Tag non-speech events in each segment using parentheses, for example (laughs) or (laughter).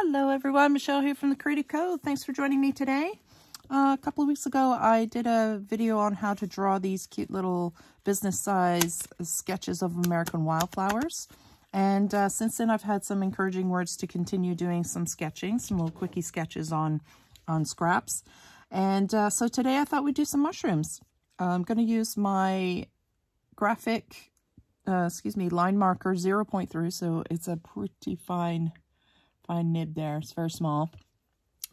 Hello everyone, Michelle here from the Creative Cove. Thanks for joining me today. Uh, a couple of weeks ago, I did a video on how to draw these cute little business size sketches of American wildflowers. And uh, since then, I've had some encouraging words to continue doing some sketching, some little quickie sketches on, on scraps. And uh, so today I thought we'd do some mushrooms. I'm going to use my graphic, uh, excuse me, line marker 0.3. So it's a pretty fine fine nib there. It's very small.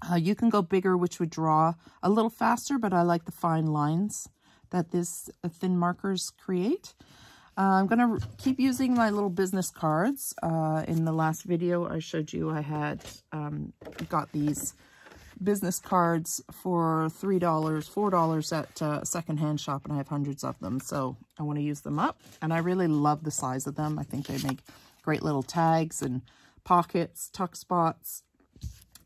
Uh, you can go bigger, which would draw a little faster, but I like the fine lines that this uh, thin markers create. Uh, I'm going to keep using my little business cards. Uh, in the last video, I showed you I had um, got these business cards for $3, $4 at a uh, secondhand shop, and I have hundreds of them, so I want to use them up. And I really love the size of them. I think they make great little tags and pockets, tuck spots.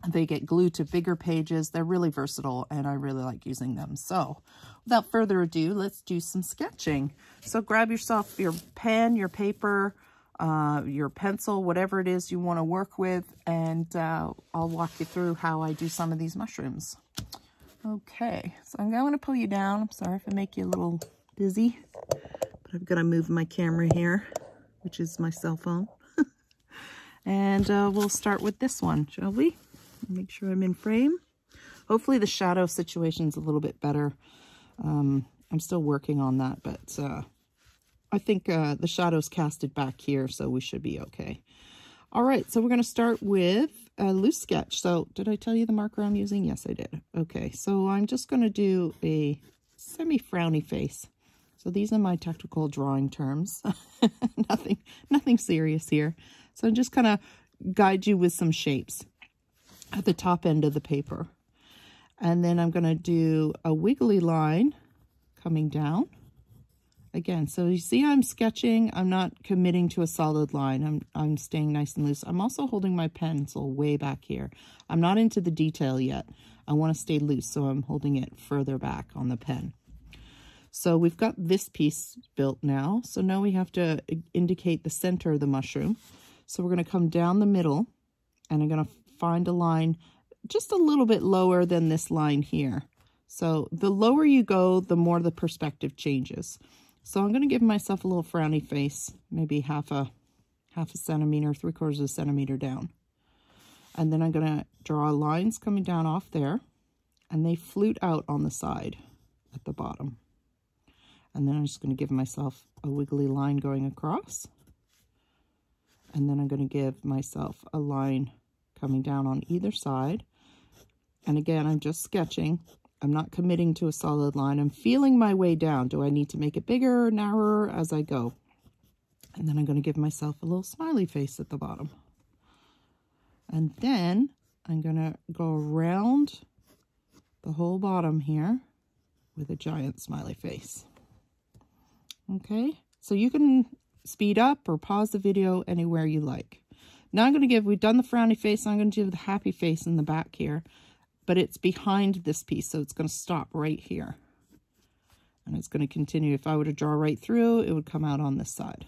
They get glued to bigger pages. They're really versatile and I really like using them. So without further ado, let's do some sketching. So grab yourself your pen, your paper, uh, your pencil, whatever it is you want to work with, and uh, I'll walk you through how I do some of these mushrooms. Okay, so I'm going to pull you down. I'm sorry if I make you a little dizzy, but I've got to move my camera here, which is my cell phone. And uh, we'll start with this one, shall we? Make sure I'm in frame. Hopefully the shadow situation's a little bit better. Um, I'm still working on that, but uh, I think uh, the shadow's casted back here, so we should be okay. All right, so we're going to start with a loose sketch. So did I tell you the marker I'm using? Yes, I did. Okay, so I'm just going to do a semi-frowny face. So these are my technical drawing terms. (laughs) nothing, nothing serious here. So I'm just kind of guide you with some shapes at the top end of the paper. And then I'm going to do a wiggly line coming down. Again, so you see I'm sketching. I'm not committing to a solid line. I'm, I'm staying nice and loose. I'm also holding my pencil way back here. I'm not into the detail yet. I want to stay loose, so I'm holding it further back on the pen. So we've got this piece built now. So now we have to indicate the center of the mushroom. So we're going to come down the middle and I'm going to find a line just a little bit lower than this line here. So the lower you go, the more the perspective changes. So I'm going to give myself a little frowny face, maybe half a half a centimeter, three quarters of a centimeter down. And then I'm going to draw lines coming down off there, and they flute out on the side at the bottom. And then I'm just going to give myself a wiggly line going across and then I'm going to give myself a line coming down on either side. And again, I'm just sketching. I'm not committing to a solid line. I'm feeling my way down. Do I need to make it bigger or narrower as I go? And then I'm going to give myself a little smiley face at the bottom. And then I'm going to go around the whole bottom here with a giant smiley face. Okay, so you can speed up or pause the video anywhere you like. Now I'm going to give, we've done the frowny face, I'm going to do the happy face in the back here, but it's behind this piece, so it's going to stop right here. And it's going to continue. If I were to draw right through, it would come out on this side.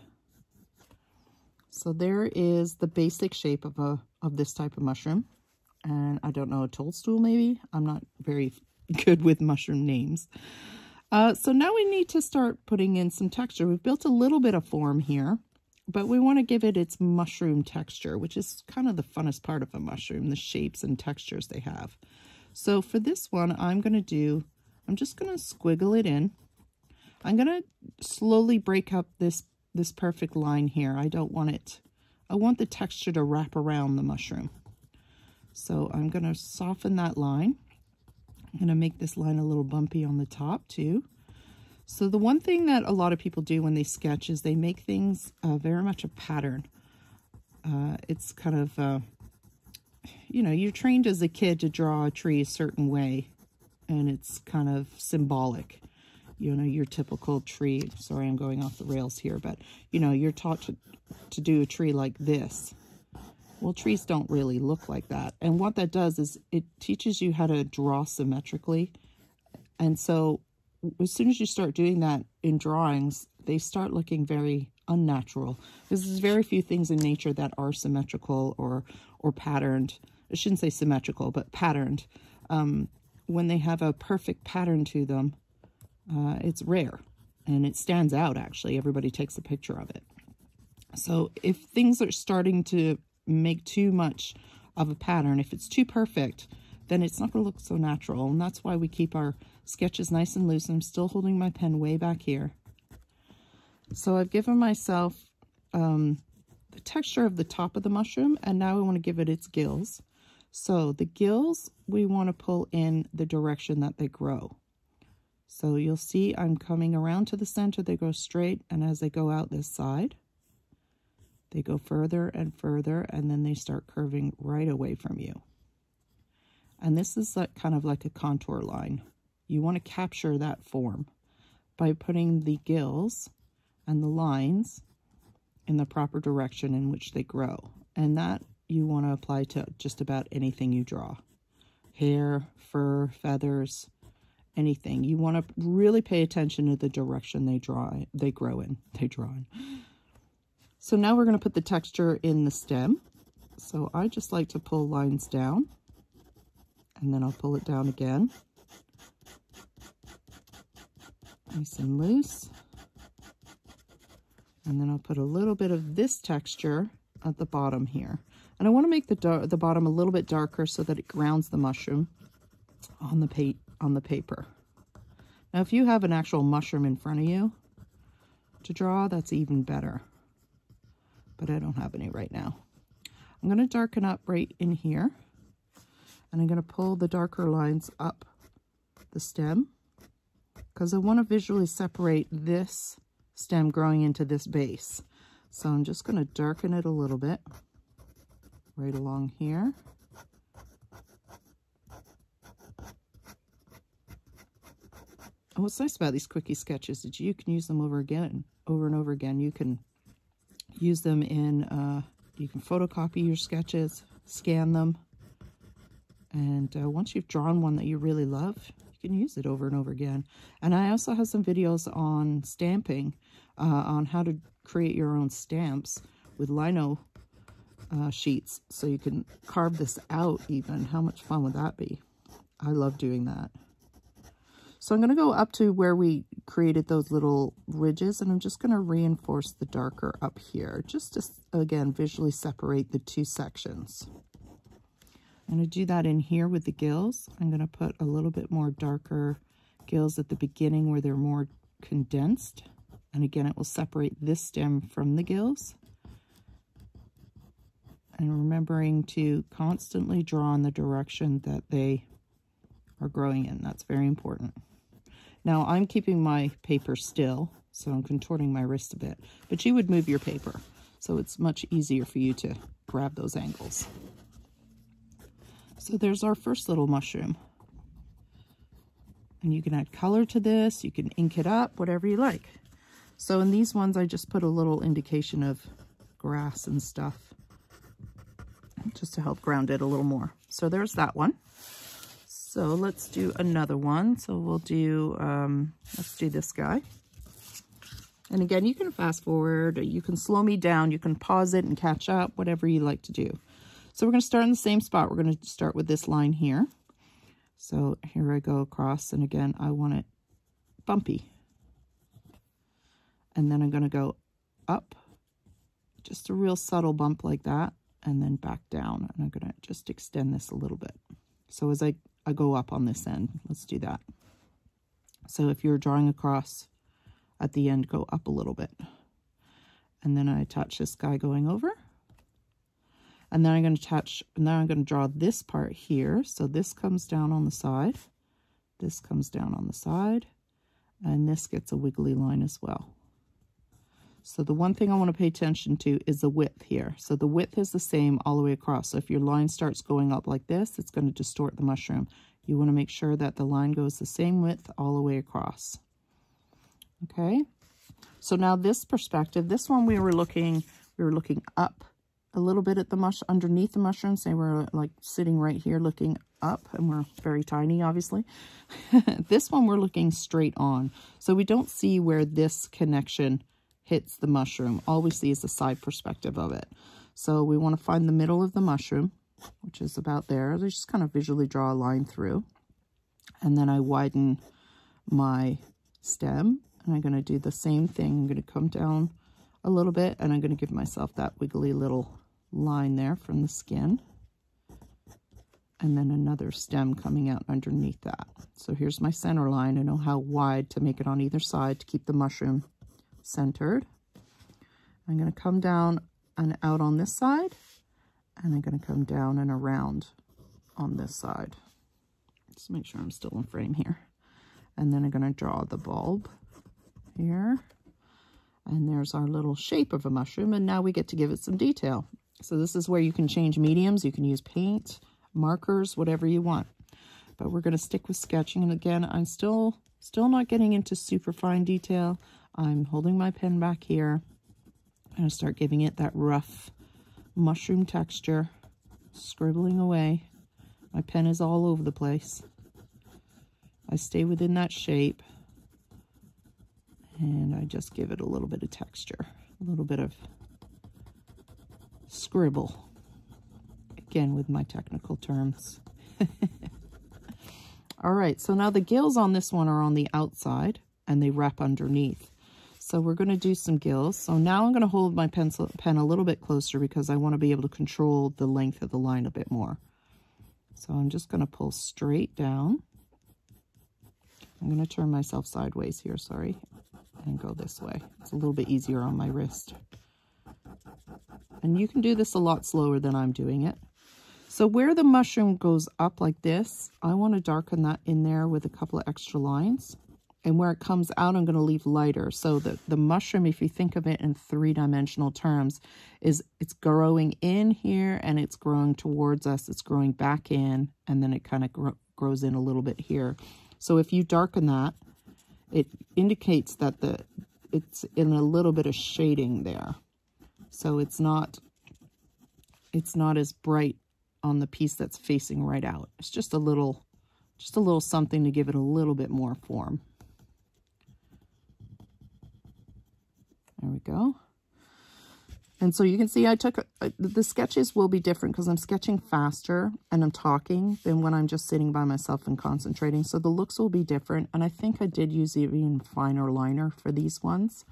So there is the basic shape of a of this type of mushroom. And I don't know, a toadstool maybe? I'm not very (laughs) good with mushroom names. Uh, so now we need to start putting in some texture. We've built a little bit of form here, but we want to give it its mushroom texture, which is kind of the funnest part of a mushroom, the shapes and textures they have. So for this one, I'm going to do, I'm just going to squiggle it in. I'm going to slowly break up this, this perfect line here. I don't want it, I want the texture to wrap around the mushroom. So I'm going to soften that line. I'm going to make this line a little bumpy on the top too. So the one thing that a lot of people do when they sketch is they make things uh, very much a pattern. Uh, it's kind of, uh, you know, you're trained as a kid to draw a tree a certain way, and it's kind of symbolic. You know, your typical tree, sorry, I'm going off the rails here, but, you know, you're taught to, to do a tree like this. Well, trees don't really look like that. And what that does is it teaches you how to draw symmetrically. And so as soon as you start doing that in drawings, they start looking very unnatural. Because there's very few things in nature that are symmetrical or, or patterned. I shouldn't say symmetrical, but patterned. Um, when they have a perfect pattern to them, uh, it's rare and it stands out actually. Everybody takes a picture of it. So if things are starting to make too much of a pattern, if it's too perfect, then it's not going to look so natural. And that's why we keep our sketches nice and loose. I'm still holding my pen way back here. So I've given myself um, the texture of the top of the mushroom, and now we want to give it its gills. So the gills, we want to pull in the direction that they grow. So you'll see I'm coming around to the center, they go straight, and as they go out this side, they go further and further, and then they start curving right away from you. And this is like, kind of like a contour line. You want to capture that form by putting the gills and the lines in the proper direction in which they grow. And that you want to apply to just about anything you draw. Hair, fur, feathers, anything. You want to really pay attention to the direction they draw, they grow in, they draw in. So now we're going to put the texture in the stem. So I just like to pull lines down and then I'll pull it down again. Nice and loose. And then I'll put a little bit of this texture at the bottom here. And I want to make the, the bottom a little bit darker so that it grounds the mushroom on the, pa on the paper. Now, if you have an actual mushroom in front of you to draw, that's even better. But I don't have any right now. I'm going to darken up right in here. And I'm going to pull the darker lines up the stem because I want to visually separate this stem growing into this base. So I'm just going to darken it a little bit right along here. And what's nice about these quickie sketches is you can use them over again, over and over again. You can use them in, uh, you can photocopy your sketches, scan them, and uh, once you've drawn one that you really love, you can use it over and over again. And I also have some videos on stamping, uh, on how to create your own stamps with lino uh, sheets. So you can carve this out even. How much fun would that be? I love doing that. So I'm going to go up to where we created those little ridges and I'm just going to reinforce the darker up here just to, again, visually separate the two sections. I'm going to do that in here with the gills. I'm going to put a little bit more darker gills at the beginning where they're more condensed. And again, it will separate this stem from the gills. And remembering to constantly draw in the direction that they are growing in. That's very important. Now, I'm keeping my paper still, so I'm contorting my wrist a bit. But you would move your paper, so it's much easier for you to grab those angles. So there's our first little mushroom. And you can add color to this, you can ink it up, whatever you like. So in these ones, I just put a little indication of grass and stuff just to help ground it a little more. So there's that one. So let's do another one. So we'll do, um, let's do this guy. And again, you can fast forward, you can slow me down, you can pause it and catch up, whatever you like to do. So we're going to start in the same spot. We're going to start with this line here. So here I go across, and again, I want it bumpy. And then I'm going to go up, just a real subtle bump like that, and then back down. And I'm going to just extend this a little bit. So as I, I go up on this end, let's do that. So if you're drawing across at the end, go up a little bit. And then I attach this guy going over. And then I'm going to attach, now I'm going to draw this part here. So this comes down on the side. This comes down on the side. And this gets a wiggly line as well. So the one thing I want to pay attention to is the width here. So the width is the same all the way across. So if your line starts going up like this, it's going to distort the mushroom. You want to make sure that the line goes the same width all the way across. Okay. So now this perspective, this one we were looking, we were looking up a little bit at the mush underneath the mushrooms. They were like sitting right here looking up and we're very tiny, obviously. (laughs) this one we're looking straight on. So we don't see where this connection hits the mushroom. All we see is the side perspective of it. So we want to find the middle of the mushroom which is about there. I just kind of visually draw a line through. And then I widen my stem. And I'm going to do the same thing. I'm going to come down a little bit and I'm going to give myself that wiggly little line there from the skin. And then another stem coming out underneath that. So here's my center line. I know how wide to make it on either side to keep the mushroom centered. I'm going to come down and out on this side. And I'm going to come down and around on this side. Just make sure I'm still in frame here. And then I'm going to draw the bulb here. And there's our little shape of a mushroom. And now we get to give it some detail. So this is where you can change mediums. You can use paint, markers, whatever you want. But we're going to stick with sketching. And again, I'm still, still not getting into super fine detail. I'm holding my pen back here. And I'm going to start giving it that rough mushroom texture, scribbling away. My pen is all over the place. I stay within that shape and I just give it a little bit of texture, a little bit of scribble. Again, with my technical terms. (laughs) All right, so now the gills on this one are on the outside and they wrap underneath. So we're going to do some gills. So now I'm going to hold my pencil pen a little bit closer because I want to be able to control the length of the line a bit more. So I'm just going to pull straight down. I'm going to turn myself sideways here, sorry, and go this way. It's a little bit easier on my wrist. And you can do this a lot slower than I'm doing it. So where the mushroom goes up like this, I want to darken that in there with a couple of extra lines. And where it comes out, I'm going to leave lighter. So the, the mushroom, if you think of it in three-dimensional terms, is it's growing in here and it's growing towards us. It's growing back in and then it kind of gro grows in a little bit here. So if you darken that, it indicates that the it's in a little bit of shading there. So it's not it's not as bright on the piece that's facing right out. It's just a little just a little something to give it a little bit more form. There we go. And so you can see I took, uh, the sketches will be different because I'm sketching faster and I'm talking than when I'm just sitting by myself and concentrating. So the looks will be different. And I think I did use even finer liner for these ones.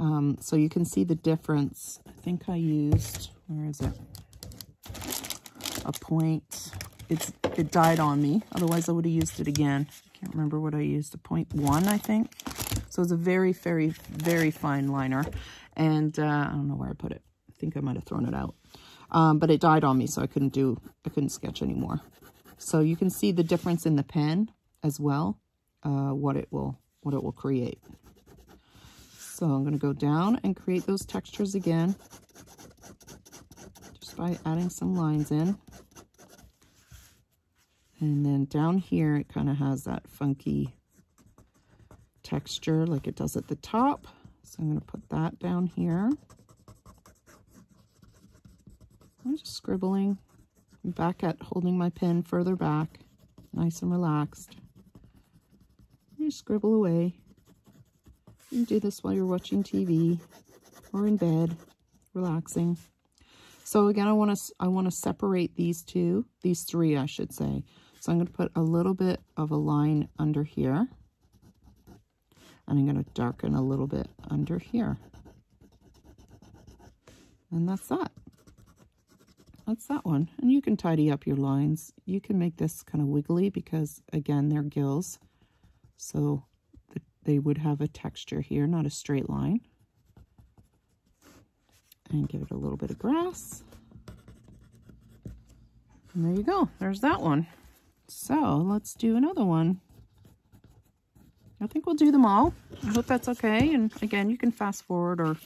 Um, so you can see the difference. I think I used, where is it? A point. It's It died on me. Otherwise I would have used it again. I can't remember what I used. A point one, I think. So it's a very, very, very fine liner. And uh, I don't know where I put it. I think I might have thrown it out. Um, but it died on me, so I couldn't do, I couldn't sketch anymore. So you can see the difference in the pen as well, uh, what it will, what it will create. So I'm going to go down and create those textures again, just by adding some lines in. And then down here, it kind of has that funky texture like it does at the top. So I'm going to put that down here. I'm just scribbling. I'm back at holding my pen further back, nice and relaxed. You scribble away. You can do this while you're watching TV or in bed, relaxing. So again, I want to I want to separate these two, these three, I should say. So I'm going to put a little bit of a line under here. And I'm going to darken a little bit under here. And that's that. That's that one. And you can tidy up your lines. You can make this kind of wiggly because, again, they're gills. So they would have a texture here, not a straight line. And give it a little bit of grass. And there you go. There's that one. So let's do another one. I think we'll do them all. I hope that's okay. And again, you can fast forward or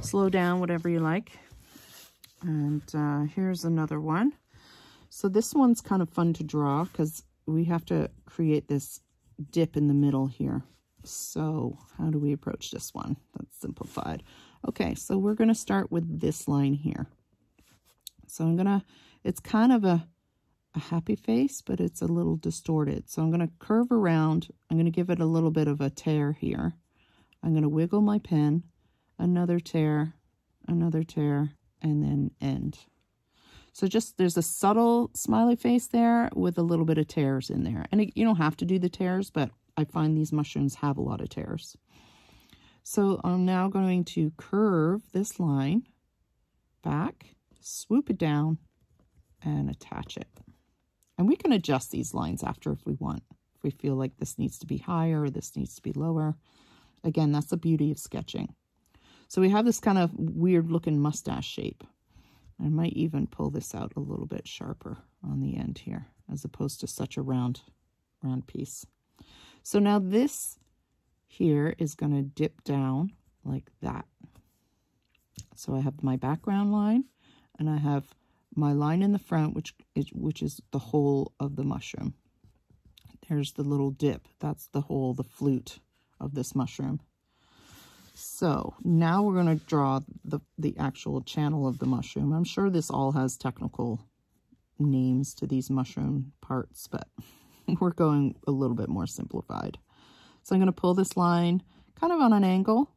slow down, whatever you like. And uh, here's another one. So this one's kind of fun to draw because we have to create this dip in the middle here. So how do we approach this one? That's simplified. Okay, so we're going to start with this line here. So I'm going to, it's kind of a a happy face, but it's a little distorted. So I'm going to curve around. I'm going to give it a little bit of a tear here. I'm going to wiggle my pen, another tear, another tear, and then end. So just there's a subtle smiley face there with a little bit of tears in there. And it, you don't have to do the tears, but I find these mushrooms have a lot of tears. So I'm now going to curve this line back, swoop it down, and attach it. And we can adjust these lines after if we want. If we feel like this needs to be higher this needs to be lower. Again, that's the beauty of sketching. So we have this kind of weird looking mustache shape. I might even pull this out a little bit sharper on the end here, as opposed to such a round, round piece. So now this here is going to dip down like that. So I have my background line, and I have my line in the front, which is, which is the whole of the mushroom. There's the little dip. That's the whole, the flute of this mushroom. So now we're going to draw the, the actual channel of the mushroom. I'm sure this all has technical names to these mushroom parts, but (laughs) we're going a little bit more simplified. So I'm going to pull this line kind of on an angle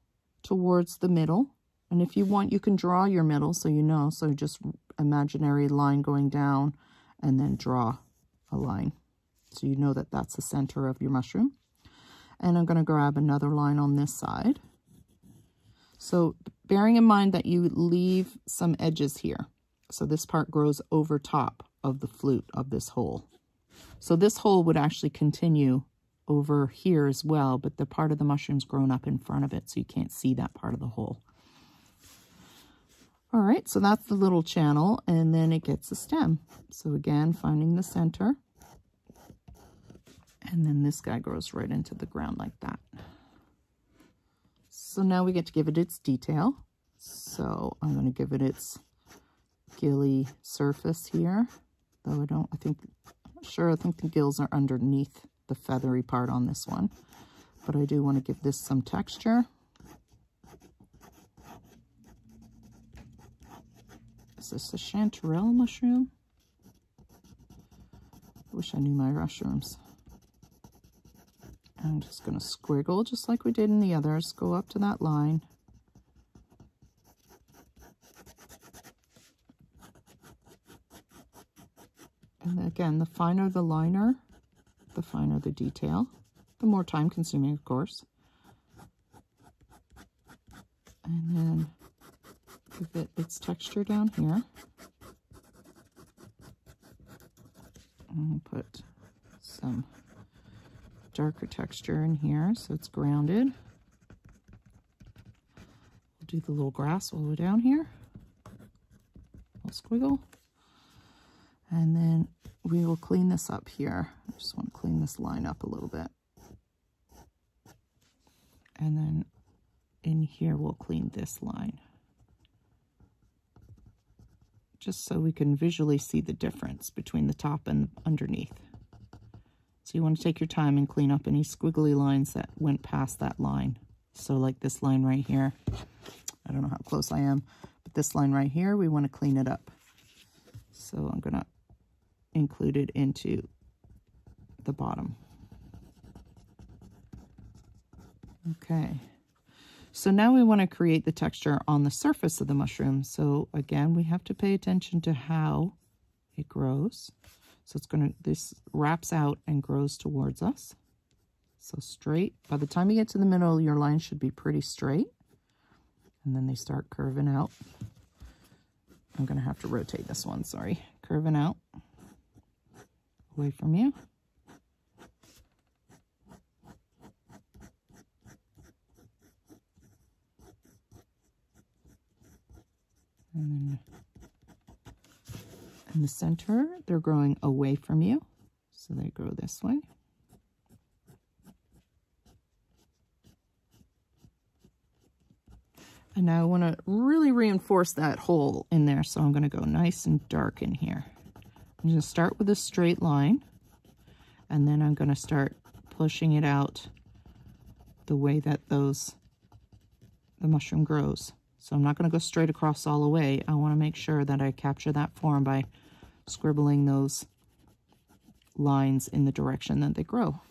towards the middle. And if you want, you can draw your middle so you know. So just imaginary line going down and then draw a line. So you know that that's the center of your mushroom. And I'm going to grab another line on this side so bearing in mind that you leave some edges here. So this part grows over top of the flute of this hole. So this hole would actually continue over here as well, but the part of the mushroom's grown up in front of it, so you can't see that part of the hole. All right, so that's the little channel, and then it gets a stem. So again, finding the center. And then this guy grows right into the ground like that. So now we get to give it its detail. So I'm going to give it its gilly surface here. Though I don't, I think, I'm sure, I think the gills are underneath the feathery part on this one. But I do want to give this some texture. This is a chanterelle mushroom? I wish I knew my mushrooms. I'm just going to squiggle just like we did in the others. Go up to that line. And again, the finer the liner, the finer the detail. The more time consuming, of course. And then give it its texture down here. And put some darker texture in here so it's grounded. We'll do the little grass while we're down here. Little squiggle. And then we will clean this up here. I just want to clean this line up a little bit. And then in here we'll clean this line. Just so we can visually see the difference between the top and underneath. So you want to take your time and clean up any squiggly lines that went past that line. So like this line right here, I don't know how close I am, but this line right here, we want to clean it up. So I'm going to include it into the bottom. Okay. So now we want to create the texture on the surface of the mushroom. So again, we have to pay attention to how it grows. So it's going to, this wraps out and grows towards us. So straight. By the time you get to the middle, your line should be pretty straight. And then they start curving out. I'm going to have to rotate this one, sorry. Curving out away from you. And in the center, they're growing away from you. So they grow this way. And now I want to really reinforce that hole in there. So I'm going to go nice and dark in here. I'm going to start with a straight line. And then I'm going to start pushing it out the way that those the mushroom grows. So I'm not going to go straight across all the way. I want to make sure that I capture that form by scribbling those lines in the direction that they grow.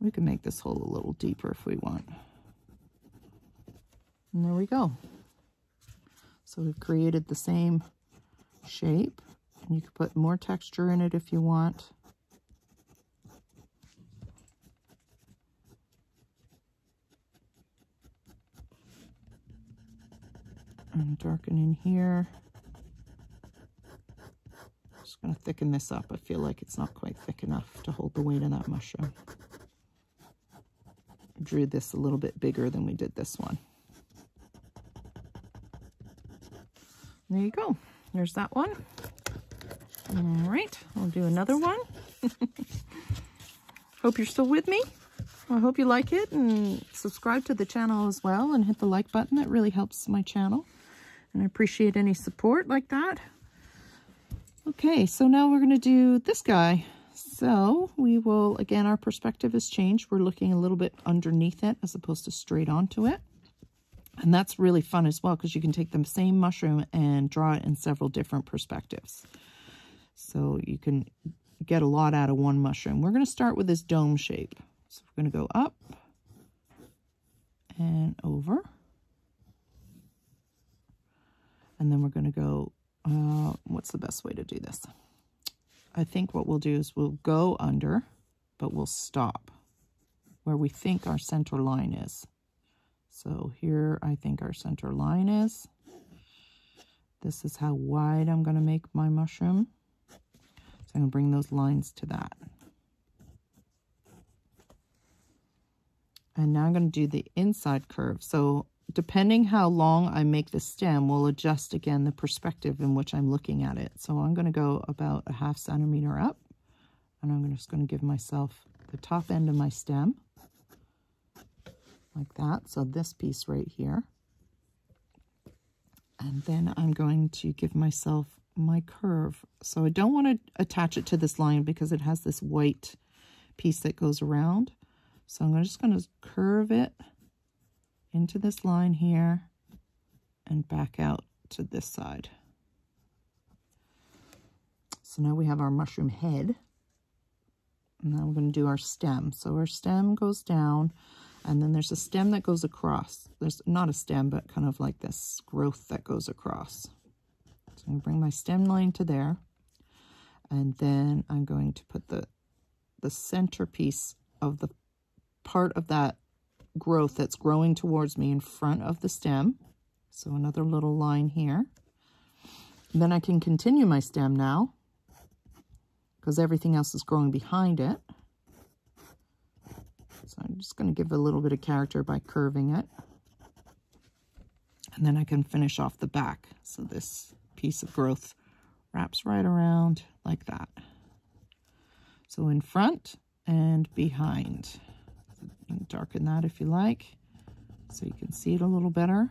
We can make this hole a little deeper if we want. And there we go. So we've created the same shape. And you can put more texture in it if you want. And darken in here. Just going to thicken this up. I feel like it's not quite thick enough to hold the weight of that mushroom. drew this a little bit bigger than we did this one. There you go. There's that one. All right, I'll do another one. (laughs) hope you're still with me. I hope you like it and subscribe to the channel as well and hit the like button. That really helps my channel. And I appreciate any support like that. Okay, so now we're going to do this guy. So we will, again, our perspective has changed. We're looking a little bit underneath it as opposed to straight onto it. And that's really fun as well because you can take the same mushroom and draw it in several different perspectives. So you can get a lot out of one mushroom. We're going to start with this dome shape. So we're going to go up and over. And then we're going to go, uh, what's the best way to do this? I think what we'll do is we'll go under, but we'll stop where we think our center line is. So here I think our center line is. This is how wide I'm going to make my mushroom. So I'm going to bring those lines to that. And now I'm going to do the inside curve. So depending how long I make the stem, will adjust again the perspective in which I'm looking at it. So I'm going to go about a half centimeter up. And I'm just going to give myself the top end of my stem like that. So this piece right here. And then I'm going to give myself my curve. So I don't want to attach it to this line because it has this white piece that goes around. So I'm just going to curve it into this line here and back out to this side. So now we have our mushroom head. And now we're going to do our stem. So our stem goes down. And then there's a stem that goes across. There's not a stem, but kind of like this growth that goes across. So I'm going to bring my stem line to there. And then I'm going to put the, the centerpiece of the part of that growth that's growing towards me in front of the stem. So another little line here. Then I can continue my stem now because everything else is growing behind it. So I'm just going to give a little bit of character by curving it. And then I can finish off the back. So this piece of growth wraps right around like that. So in front and behind. Can darken that if you like so you can see it a little better.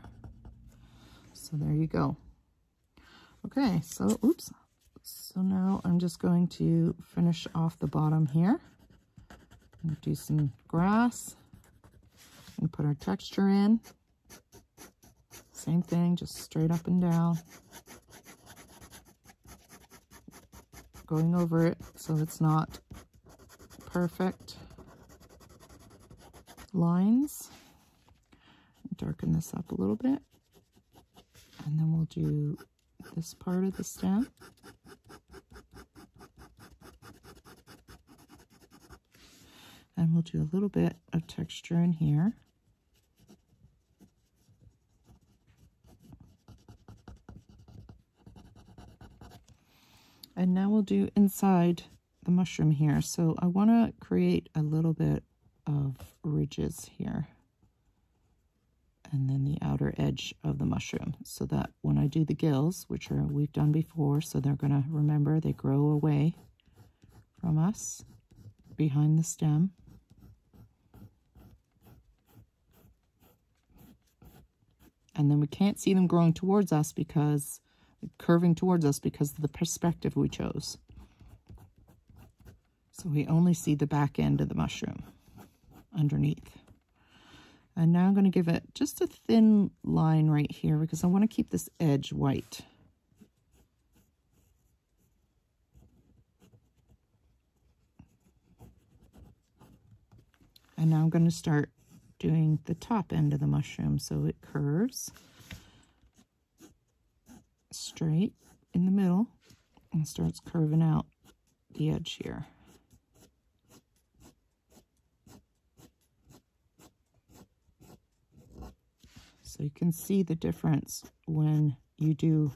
So there you go. Okay, so oops. So now I'm just going to finish off the bottom here do some grass and put our texture in. Same thing, just straight up and down. Going over it so it's not perfect lines. Darken this up a little bit. And then we'll do this part of the stem. And we'll do a little bit of texture in here. And now we'll do inside the mushroom here. So I want to create a little bit of ridges here. And then the outer edge of the mushroom so that when I do the gills, which are we've done before, so they're going to remember they grow away from us behind the stem. and then we can't see them growing towards us because curving towards us because of the perspective we chose. So we only see the back end of the mushroom underneath. And now I'm going to give it just a thin line right here because I want to keep this edge white. And now I'm going to start doing the top end of the mushroom so it curves straight in the middle and starts curving out the edge here. So you can see the difference when you do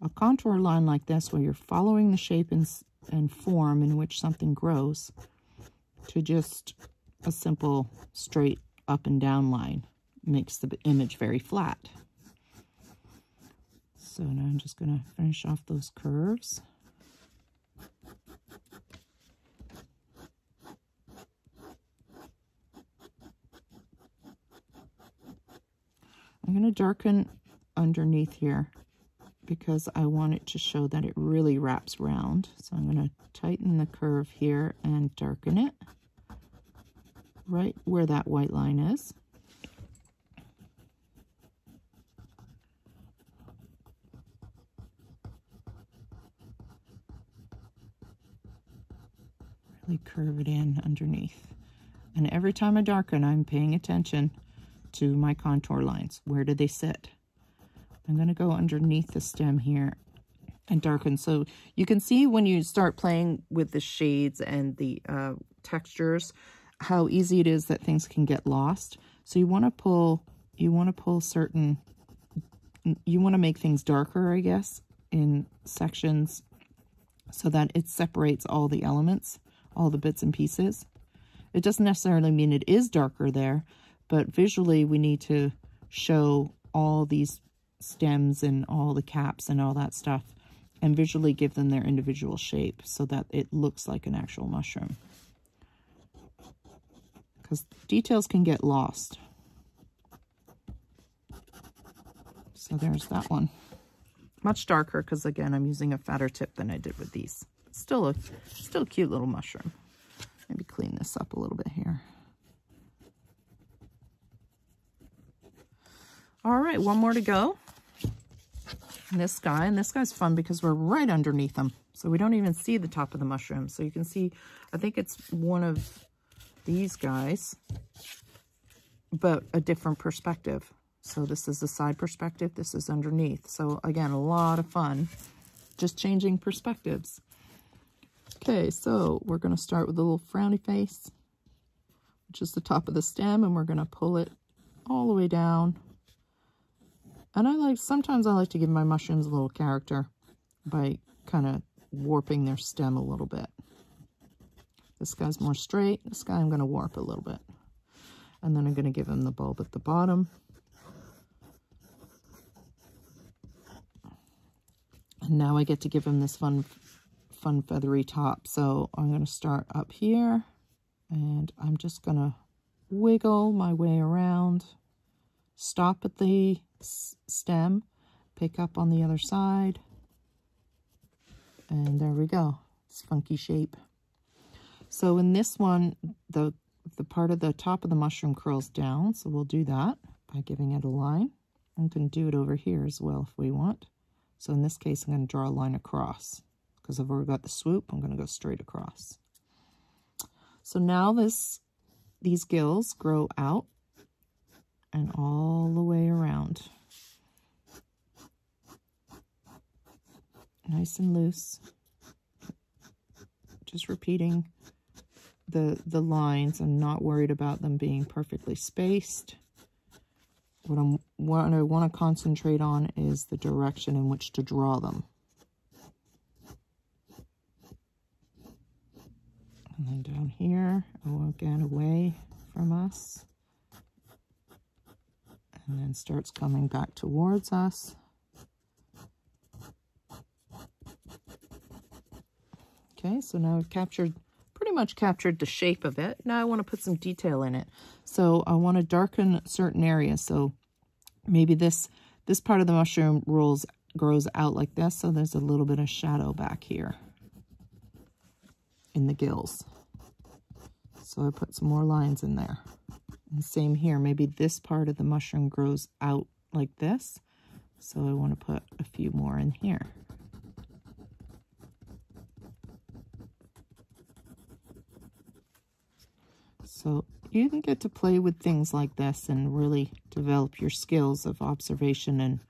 a contour line like this where you're following the shape and, and form in which something grows to just a simple straight up and down line makes the image very flat. So now I'm just going to finish off those curves. I'm going to darken underneath here because I want it to show that it really wraps round. So I'm going to tighten the curve here and darken it right where that white line is. Really curve it in underneath. And every time I darken, I'm paying attention to my contour lines. Where do they sit? I'm going to go underneath the stem here and darken. So you can see when you start playing with the shades and the uh, textures, how easy it is that things can get lost. So you want to pull, you want to pull certain, you want to make things darker, I guess, in sections so that it separates all the elements, all the bits and pieces. It doesn't necessarily mean it is darker there, but visually we need to show all these stems and all the caps and all that stuff and visually give them their individual shape so that it looks like an actual mushroom. Because details can get lost. So there's that one. Much darker because again I'm using a fatter tip than I did with these. Still a still a cute little mushroom. Maybe clean this up a little bit here. All right, one more to go. And this guy, and this guy's fun because we're right underneath them. So we don't even see the top of the mushroom. So you can see, I think it's one of these guys, but a different perspective. So this is the side perspective, this is underneath. So again, a lot of fun, just changing perspectives. Okay, so we're gonna start with a little frowny face, which is the top of the stem, and we're gonna pull it all the way down and I like, sometimes I like to give my mushrooms a little character by kind of warping their stem a little bit. This guy's more straight. This guy I'm going to warp a little bit. And then I'm going to give him the bulb at the bottom. And now I get to give him this fun, fun feathery top. So I'm going to start up here. And I'm just going to wiggle my way around. Stop at the stem, pick up on the other side, and there we go. It's funky shape. So in this one, the, the part of the top of the mushroom curls down, so we'll do that by giving it a line. I can do it over here as well if we want. So in this case, I'm going to draw a line across. Because I've already got the swoop, I'm going to go straight across. So now this these gills grow out and all the way around. Nice and loose. Just repeating the, the lines. I'm not worried about them being perfectly spaced. What, I'm, what I want to concentrate on is the direction in which to draw them. And then down here, oh, again, away from us and then starts coming back towards us. Okay, so now I've captured, pretty much captured the shape of it. Now I want to put some detail in it. So I want to darken certain areas. So maybe this, this part of the mushroom rolls, grows out like this. So there's a little bit of shadow back here in the gills. So I put some more lines in there. And same here, maybe this part of the mushroom grows out like this. So I want to put a few more in here. So you can get to play with things like this and really develop your skills of observation and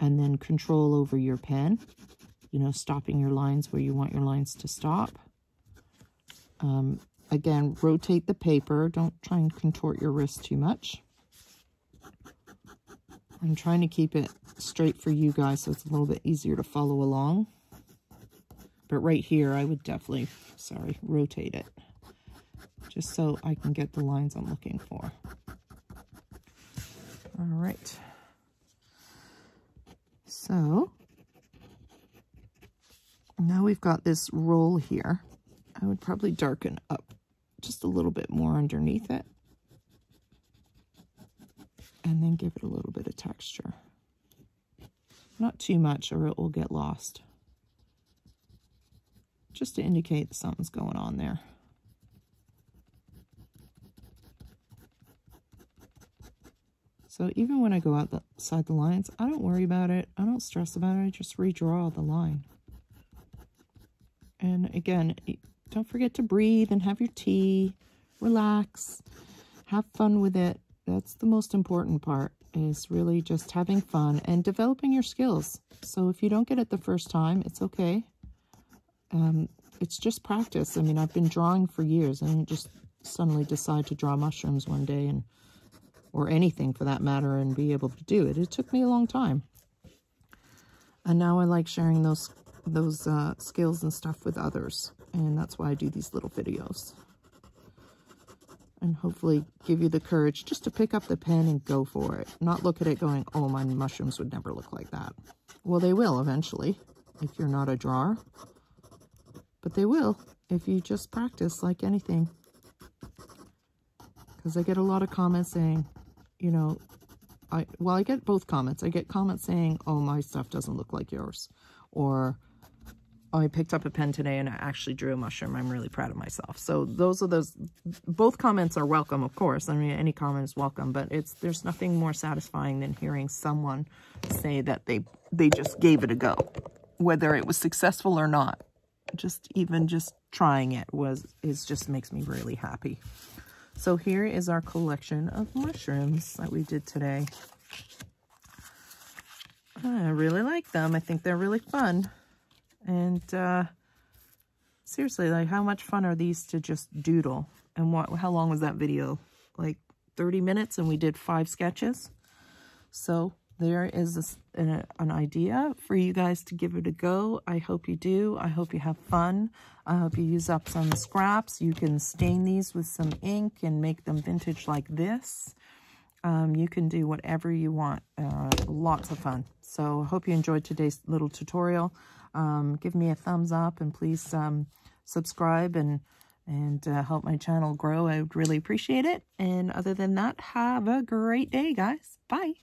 and then control over your pen. you know, stopping your lines where you want your lines to stop. Um, again, rotate the paper. Don't try and contort your wrist too much. I'm trying to keep it straight for you guys so it's a little bit easier to follow along. But right here, I would definitely, sorry, rotate it. Just so I can get the lines I'm looking for. All right. So, now we've got this roll here. I would probably darken up just a little bit more underneath it. And then give it a little bit of texture. Not too much or it will get lost. Just to indicate that something's going on there. So even when I go outside the lines, I don't worry about it. I don't stress about it. I just redraw the line. And again, don't forget to breathe and have your tea. Relax. Have fun with it. That's the most important part is really just having fun and developing your skills. So if you don't get it the first time, it's okay. Um, it's just practice. I mean, I've been drawing for years and just suddenly decide to draw mushrooms one day and or anything for that matter and be able to do it. It took me a long time. And now I like sharing those those uh, skills and stuff with others. And that's why I do these little videos. And hopefully give you the courage just to pick up the pen and go for it. Not look at it going, oh, my mushrooms would never look like that. Well, they will eventually, if you're not a drawer. But they will if you just practice like anything. Because I get a lot of comments saying, you know, I well, I get both comments. I get comments saying, oh, my stuff doesn't look like yours. Or Oh, I picked up a pen today and I actually drew a mushroom. I'm really proud of myself. So those are those, both comments are welcome, of course. I mean, any comment is welcome, but it's, there's nothing more satisfying than hearing someone say that they, they just gave it a go, whether it was successful or not. Just even just trying it was, is just makes me really happy. So here is our collection of mushrooms that we did today. I really like them. I think they're really fun. And uh, seriously, like how much fun are these to just doodle? And what? how long was that video? Like 30 minutes and we did five sketches. So there is a, an, an idea for you guys to give it a go. I hope you do. I hope you have fun. I hope you use up some scraps. You can stain these with some ink and make them vintage like this. Um, you can do whatever you want. Uh, lots of fun. So I hope you enjoyed today's little tutorial. Um, give me a thumbs up and please um, subscribe and and uh, help my channel grow. I would really appreciate it. And other than that, have a great day, guys. Bye.